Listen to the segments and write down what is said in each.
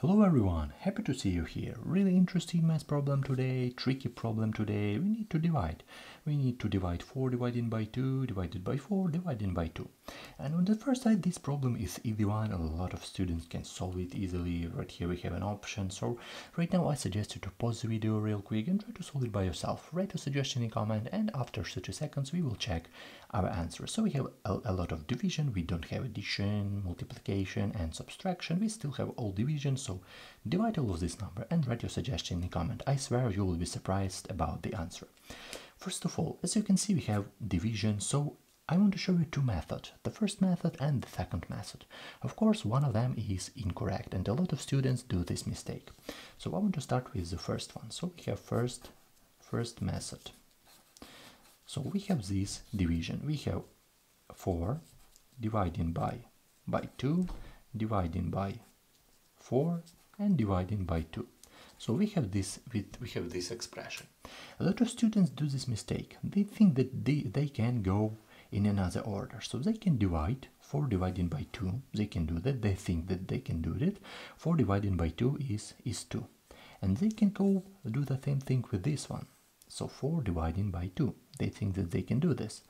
Hello everyone, happy to see you here. Really interesting math problem today, tricky problem today. We need to divide. We need to divide 4 divided by 2 divided by 4 divided by 2. And on the first side this problem is easy one. A lot of students can solve it easily. Right here we have an option. So right now I suggest you to pause the video real quick and try to solve it by yourself. Write a suggestion in comment and after 30 seconds we will check our answer. So we have a, a lot of division. We don't have addition, multiplication and subtraction. We still have all divisions so divide all of this number and write your suggestion in the comment. I swear you will be surprised about the answer. First of all, as you can see, we have division, so I want to show you two methods, the first method and the second method. Of course, one of them is incorrect, and a lot of students do this mistake. So I want to start with the first one. So we have first, first method. So we have this division. We have 4 dividing by, by 2, dividing by 4 and dividing by 2. So we have this with, we have this expression. A lot of students do this mistake. They think that they, they can go in another order. So they can divide 4 divided by 2. They can do that. They think that they can do it. 4 divided by 2 is, is 2. And they can go do the same thing with this one. So 4 divided by 2. They think that they can do this.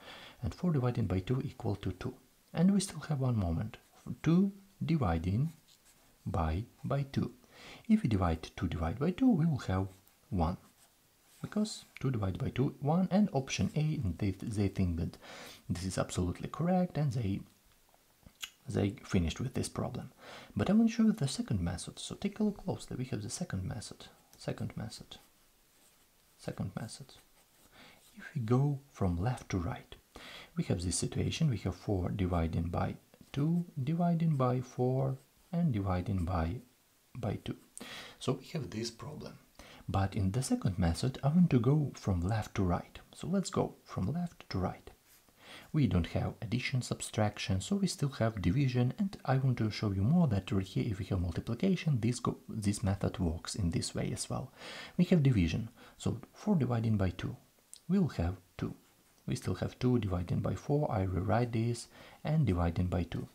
And 4 divided by 2 equal to 2. And we still have one moment. 2 dividing by by 2. If we divide 2 divided by 2, we will have 1. Because 2 divided by 2, 1 and option A, they, they think that this is absolutely correct and they they finished with this problem. But I want to show you the second method. So take a look closely. We have the second method. Second method. Second method. If we go from left to right, we have this situation. We have 4 dividing by 2 dividing by 4 and dividing by by 2. So we have this problem. But in the second method, I want to go from left to right. So let's go from left to right. We don't have addition, subtraction, so we still have division, and I want to show you more that here, if we have multiplication, this, go, this method works in this way as well. We have division, so 4 dividing by 2, we will have 2. We still have 2 dividing by 4, I rewrite this, and dividing by 2.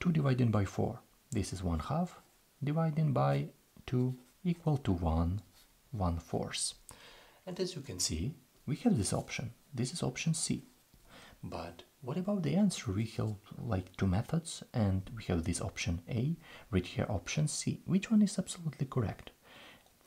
2 dividing by 4, this is 1 half, dividing by 2 equal to 1, 1 fourth. And as you can see, we have this option. This is option C. But what about the answer? We have like two methods and we have this option A, right here option C. Which one is absolutely correct?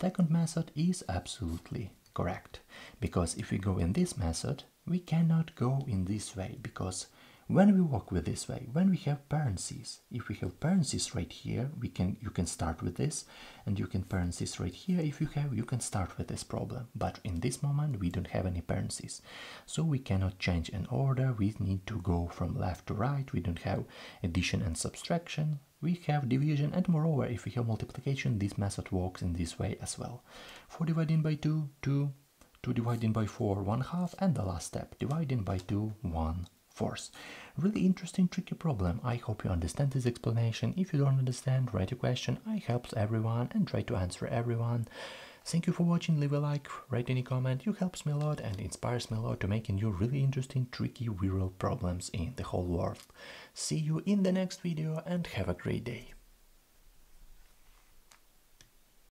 Second method is absolutely correct. Because if we go in this method, we cannot go in this way because when we work with this way when we have parentheses if we have parentheses right here we can you can start with this and you can parentheses right here if you have you can start with this problem. But in this moment we don't have any parentheses. So we cannot change an order. We need to go from left to right. We don't have addition and subtraction. We have division. And moreover if we have multiplication this method works in this way as well. 4 dividing by 2 2 2 dividing by 4 1 half and the last step dividing by 2 1 force. Really interesting, tricky problem. I hope you understand this explanation. If you don't understand, write a question. I help everyone and try to answer everyone. Thank you for watching. Leave a like, write any comment. You helps me a lot and inspires me a lot to making you really interesting, tricky, real problems in the whole world. See you in the next video and have a great day.